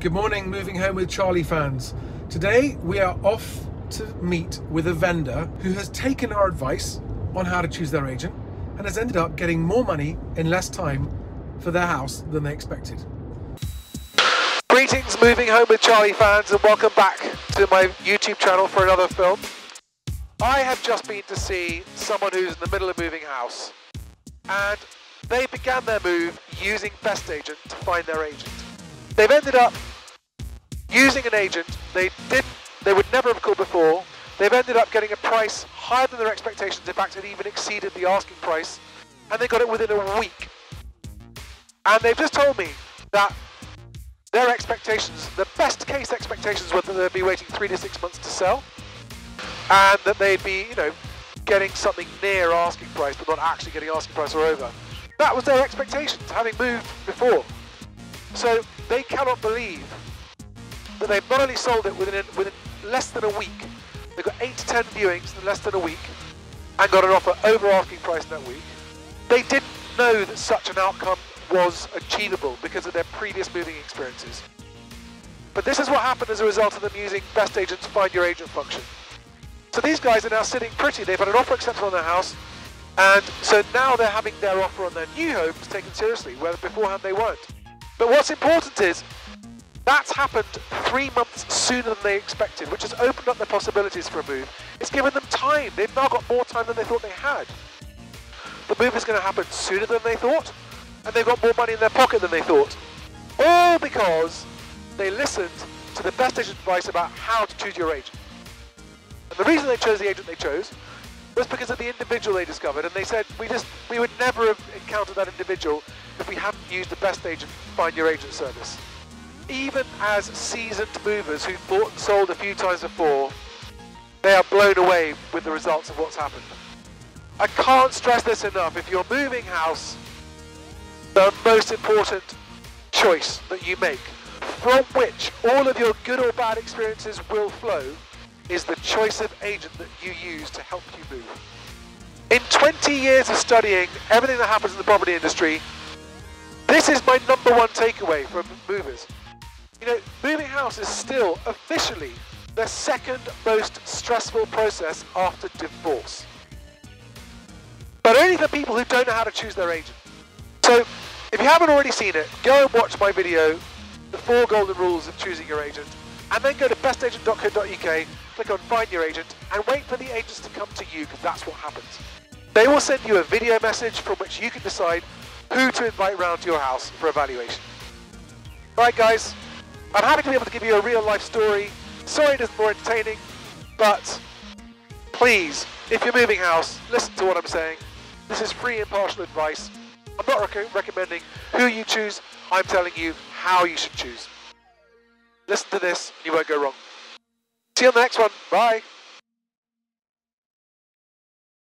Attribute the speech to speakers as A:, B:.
A: Good morning, Moving Home with Charlie fans. Today we are off to meet with a vendor who has taken our advice on how to choose their agent and has ended up getting more money in less time for their house than they expected. Greetings, Moving Home with Charlie fans, and welcome back to my YouTube channel for another film. I have just been to see someone who's in the middle of moving house, and they began their move using Best Agent to find their agent. They've ended up using an agent they didn't, they would never have called before. They've ended up getting a price higher than their expectations. In fact, it even exceeded the asking price, and they got it within a week. And they've just told me that their expectations, the best case expectations, were that they'd be waiting three to six months to sell, and that they'd be, you know, getting something near asking price, but not actually getting asking price or over. That was their expectations, having moved before. So they cannot believe that they've not only sold it within, within less than a week, they've got 8 to 10 viewings in less than a week, and got an offer over asking price that week. They didn't know that such an outcome was achievable because of their previous moving experiences. But this is what happened as a result of them using Best Agent's Find Your Agent function. So these guys are now sitting pretty. They've had an offer accepted on their house, and so now they're having their offer on their new homes taken seriously, where beforehand they weren't. But what's important is that's happened three months sooner than they expected, which has opened up their possibilities for a move. It's given them time. They've now got more time than they thought they had. The move is going to happen sooner than they thought, and they've got more money in their pocket than they thought. All because they listened to the best agent advice about how to choose your agent. And the reason they chose the agent they chose was because of the individual they discovered, and they said we just we would never have encountered that individual if we hadn't used the best agent find your agent service. Even as seasoned movers who've bought and sold a few times before, they are blown away with the results of what's happened. I can't stress this enough. If you're moving house, the most important choice that you make, from which all of your good or bad experiences will flow, is the choice of agent that you use to help you move. In 20 years of studying everything that happens in the property industry, this is my number one takeaway from movers. You know, moving house is still officially the second most stressful process after divorce. But only for people who don't know how to choose their agent. So, if you haven't already seen it, go and watch my video, The Four Golden Rules of Choosing Your Agent, and then go to bestagent.co.uk, click on Find Your Agent, and wait for the agents to come to you, because that's what happens. They will send you a video message from which you can decide who to invite round to your house for evaluation. Right guys, I'm happy to be able to give you a real life story. Sorry it isn't more entertaining, but please, if you're moving house, listen to what I'm saying. This is free impartial advice. I'm not rec recommending who you choose, I'm telling you how you should choose. Listen to this, and you won't go wrong. See you on the next one. Bye.